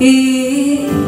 ý